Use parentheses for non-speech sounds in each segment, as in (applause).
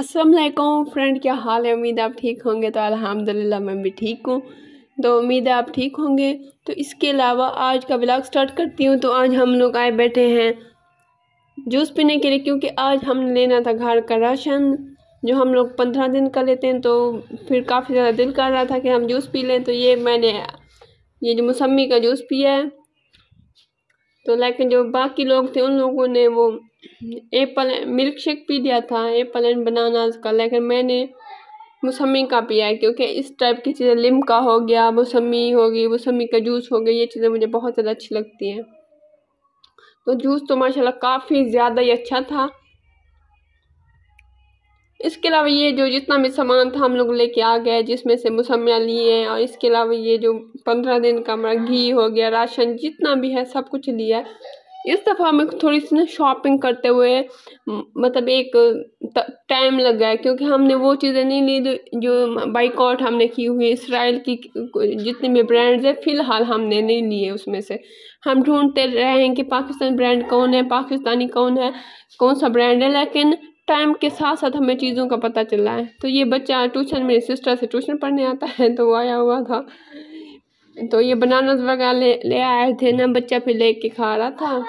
वालेकुम फ्रेंड क्या हाल है? उम्मीद आप ठीक होंगे। तो अल्हम्दुलिल्लाह, मैं भी ठीक हूँ। तो उम्मीद है आप ठीक होंगे। तो इसके अलावा आज का ब्लॉग स्टार्ट करती हूँ। तो आज हम लोग आए बैठे हैं जूस पीने के लिए, क्योंकि आज हमने लेना था घर का राशन, जो हम लोग पंद्रह दिन का लेते हैं। तो फिर काफ़ी ज़्यादा दिल कर रहा था कि हम जूस पी लें। तो ये मैंने, ये जो मौसमी का जूस पिया है तो लेकिन जो बाकी लोग थे, उन लोगों ने वो एप्पल मिल्क शेक पी दिया था एप्पल एंड बनाना का लेकिन मैंने मौसमी का पिया है, क्योंकि इस टाइप की चीज़ें लिमका हो गया मौसमी हो गई मौसमी का जूस हो गया ये चीज़ें मुझे बहुत ज़्यादा अच्छी लगती हैं। तो जूस तो माशाल्लाह काफ़ी ज़्यादा ही अच्छा था इसके अलावा ये जो जितना भी सामान था हम लोग लेके आ गए, जिसमें से मौसमियाँ लिए और इसके अलावा ये जो पंद्रह दिन का हमारा घी हो गया, राशन, जितना भी है सब कुछ लिया है। इस दफ़ा हमें थोड़ी सी ना शॉपिंग करते हुए मतलब एक टाइम लग गया क्योंकि हमने वो चीज़ें नहीं ली जो बाइकआउट हमने की हुई इसराइल की जितने भी ब्रांड्स हैं, फ़िलहाल हमने नहीं लिए उसमें से। हम ढूंढते रहे हैं कि पाकिस्तान ब्रांड कौन है, पाकिस्तानी कौन है, कौन सा ब्रांड है, लेकिन टाइम के साथ साथ हमें चीज़ों का पता चला है। तो ये बच्चा ट्यूशन मेरी सिस्टर से ट्यूशन पढ़ने आता है तो वो आया हुआ था। तो ये बनाना वगैरह ले ले आए थे ना, बच्चा फिर ले के खा रहा था।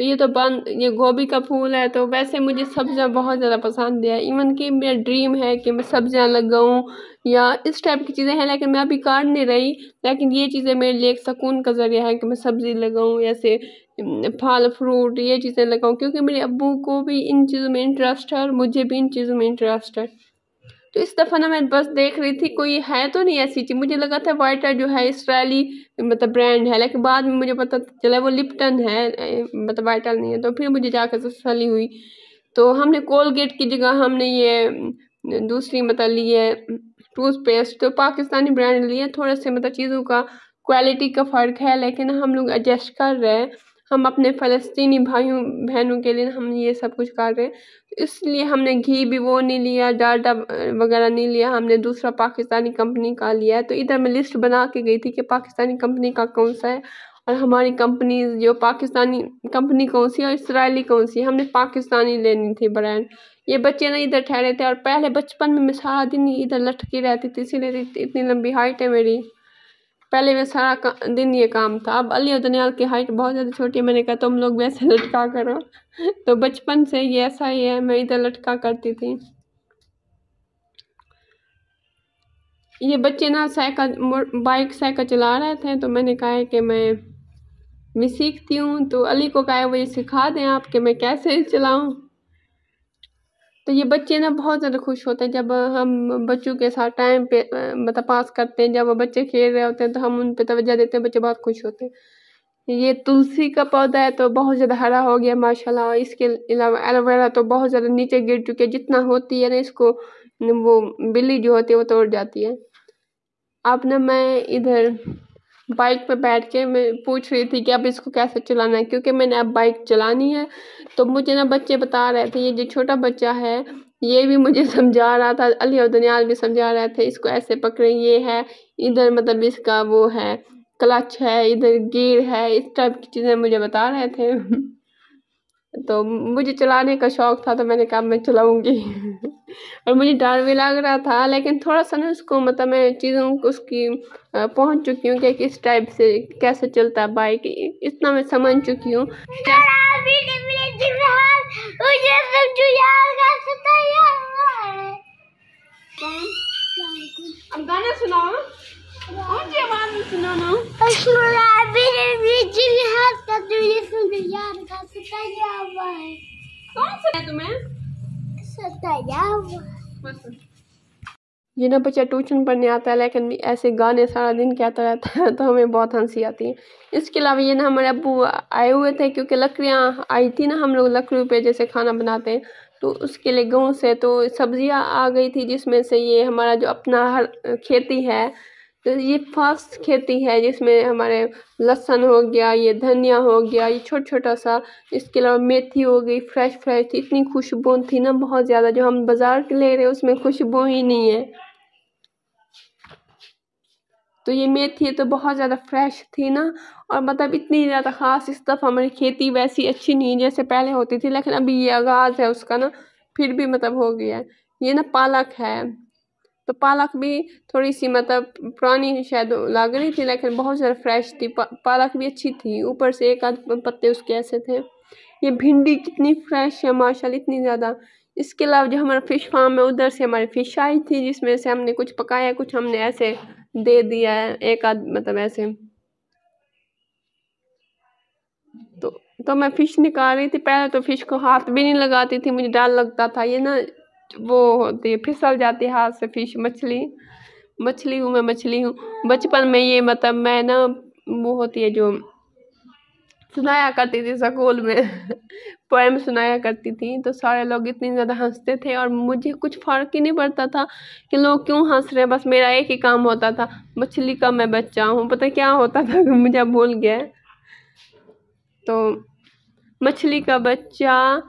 तो ये तो बंद, ये गोभी का फूल है तो वैसे मुझे सब्ज़ियाँ बहुत ज़्यादा पसंद है। इवन कि मेरा ड्रीम है कि मैं सब्ज़ियाँ लगाऊँ या इस टाइप की चीज़ें हैं, लेकिन मैं अभी काट नहीं रही, लेकिन ये चीज़ें मेरे लिए एक सुकून का ज़रिया है कि मैं सब्ज़ी लगाऊँ ऐसे फल फ्रूट ये चीज़ें लगाऊँ, क्योंकि मेरे अब्बू को भी इन चीज़ों में इंटरेस्ट है और मुझे भी इन चीज़ों में इंटरेस्ट है। तो इस दफ़ा ना मैं बस देख रही थी, कोई है तो नहीं ऐसी चीज़। मुझे लगा था वाइटर जो है इसराइली मतलब ब्रांड है, लेकिन बाद में मुझे पता चला वो लिप्टन है मतलब वाइटर नहीं है तो फिर मुझे जाकर तसली हुई। तो हमने कोलगेट की जगह हमने ये दूसरी मतलब ली है टूथपेस्ट तो पाकिस्तानी ब्रांड लिए, थोड़े से मतलब चीज़ों का क्वालिटी का फ़र्क है, लेकिन हम लोग एडजस्ट कर रहे हैं। हम अपने फ़लस्तीनी भाइयों, बहनों के लिए हम ये सब कुछ कर रहे हैं। इसलिए हमने घी भी वो नहीं लिया डाटा वगैरह नहीं लिया, हमने दूसरा पाकिस्तानी कंपनी का लिया है। तो इधर मैं लिस्ट बना के गई थी कि पाकिस्तानी कंपनी का कौन सा है और हमारी कंपनी जो पाकिस्तानी कंपनी कौन सी और इसराइली कौन सी हमने पाकिस्तानी लेनी थी ब्रांड। ये बच्चे ना इधर ठहरे थे और पहले बचपन में मैं सारा दिन इधर लटकी रहती थी, इसीलिए इतनी लंबी हाइट है मेरी। पहले में सारा दिन ये काम था। अब अली और दनियाल की हाइट बहुत ज़्यादा छोटी है। मैंने कहा, तुम लोग वैसे लटका करो। (laughs) तो बचपन से ये ऐसा ही है, मैं इधर लटका करती थी। ये बच्चे ना साइकिल बाइक साइकिल चला रहे थे तो मैंने कहा है कि मैं भी सीखती हूँ। तो अली को कहा वो ये सिखा दें आप कि मैं कैसे चलाऊँ? तो ये बच्चे ना बहुत ज़्यादा खुश होते हैं जब हम बच्चों के साथ टाइम पे मतलब पास करते हैं, जब वो बच्चे खेल रहे होते हैं तो हम उन पर तवज्जो देते हैं, बच्चे बहुत खुश होते हैं। ये तुलसी का पौधा है तो बहुत ज़्यादा हरा हो गया, माशाल्लाह। इसके अलावा एलोवेरा तो बहुत ज़्यादा नीचे गिर चुके हैं, जितना होती है ना इसको, वो बिल्ली जो होती है वो तोड़ जाती है। आप ना मैं इधर बाइक पे बैठ के मैं पूछ रही थी कि अब इसको कैसे चलाना है? क्योंकि मैंने अब बाइक चलानी है तो मुझे ना बच्चे बता रहे थे, ये जो छोटा बच्चा है, ये भी मुझे (laughs) समझा रहा था, अली और दनियाल भी समझा रहे थे, इसको ऐसे पकड़े, ये है, इधर मतलब इसका वो है, क्लच है, इधर गियर है, इस टाइप की चीज़ें मुझे बता रहे थे। (laughs) तो मुझे चलाने का शौक़ था तो मैंने कहा मैं चलाऊँगी। (laughs) और मुझे डर भी लग रहा था लेकिन थोड़ा सा ना उसको मतलब मैं चीज़ों को उसकी पहुँच चुकी हूँ कि किस टाइप से कैसे चलता है बाइक इतना मैं समझ चुकी हूँ। गाना सुनाओ। ऊँची आवाज़ में सुनाना? कौन सा है। तुम्हें? ये ना बच्चा ट्यूशन पढ़ने आता है, लेकिन ऐसे गाने सारा दिन कहता रहता है तो हमें बहुत हँसी आती है। इसके अलावा ये ना हमारे अबू आए हुए थे, क्योंकि लकड़ियाँ आई थी ना, हम लोग लकड़ियों पे जैसे खाना बनाते हैं तो उसके लिए गाँव से तो सब्ज़ियाँ आ गई थी, जिसमें से ये हमारा जो अपना हर खेती है तो ये फ़र्स्ट खेती है, जिसमें हमारे लहसुन हो गया, ये धनिया हो गया, ये छोटा छोटा सा, इसके अलावा मेथी हो गई, फ्रेश फ्रेश थी इतनी खुशबू थी ना बहुत ज़्यादा, जो हम बाज़ार के ले रहे हैं, उसमें खुशबू ही नहीं है। तो ये मेथी तो बहुत ज़्यादा फ्रेश थी ना, और मतलब इतनी ज़्यादा ख़ास इस दफ़ा हमारी खेती वैसी अच्छी नहीं, जैसे पहले होती थी, लेकिन अभी ये आगाज़ है उसका ना, फिर भी मतलब हो गया है। ये ना पालक है। तो पालक भी थोड़ी सी मतलब पुरानी शायद लग रही थी लेकिन बहुत ज़्यादा फ्रेश थी। पा, पालक भी अच्छी थी। ऊपर से एक आध पत्ते उसके ऐसे थे। ये भिंडी कितनी फ्रेश है माशाल्लाह इतनी ज़्यादा। इसके अलावा जो हमारा फ़िश फार्म है उधर से हमारी फ़िश आई थी जिसमें से हमने कुछ पकाया कुछ हमने ऐसे दे दिया है एक आध मतलब ऐसे। तो तो मैं फ़िश निकाल रही थी। पहले तो फ़िश को हाथ भी नहीं लगाती थी मुझे डर लगता था। ये ना वो होती है, फिसल जाती है हाथ से फ़िश, मछली। मछली हूँ मैं, मछली हूँ। बचपन में ये मतलब मैं ना, वो होती है जो सुनाया करती थी स्कूल में। (laughs) पोएम सुनाया करती थी तो सारे लोग इतनी ज़्यादा हँसते थे और मुझे कुछ फ़र्क ही नहीं पड़ता था कि लोग क्यों हंस रहे हैं, बस मेरा एक ही काम होता था, मछली का मैं बच्चा हूँ। पता क्या होता था, (laughs) मुझे भूल गया। तो मछली का बच्चा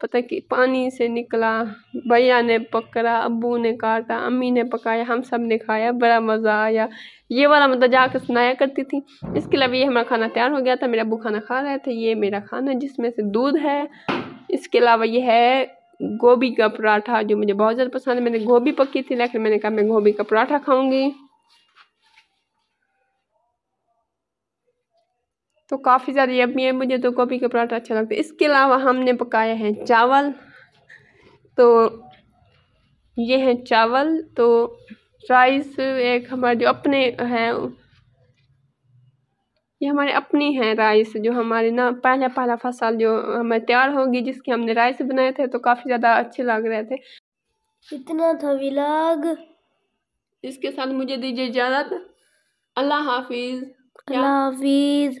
पता कि पानी से निकला, भैया ने पकड़ा, अब्बू ने काटा, अम्मी ने पकाया, हम सबने खाया, बड़ा मज़ा आया। ये वाला मतलब जाकर सुनाया करती थी। इसके अलावा ये हमारा खाना तैयार हो गया था, मेरा अब्बू खाना खा रहे थे, ये मेरा खाना जिसमें से दूध है। इसके अलावा ये है गोभी का पराठा, जो मुझे बहुत ज़्यादा पसंद है। मैंने गोभी पकी थी, लेकिन मैंने कहा मैं गोभी का पराठा खाऊँगी। तो काफ़ी ज़्यादा यम्मी है मुझे तो गोभी का पराठा अच्छा लगता है। इसके अलावा हमने पकाया है चावल। तो ये है चावल। तो राइस एक हमारे जो अपने हैं ये हमारे अपनी हैं राइस जो हमारे ना पहला पहला फ़सल जो हमें तैयार होगी जिसके हमने राइस बनाए थे तो काफ़ी ज़्यादा अच्छे लग रहे थे। इतना था विलाग इसके साथ मुझे दीजिए इजाज़त। अल्लाह हाफिज़। अल्लाह हाफिज़।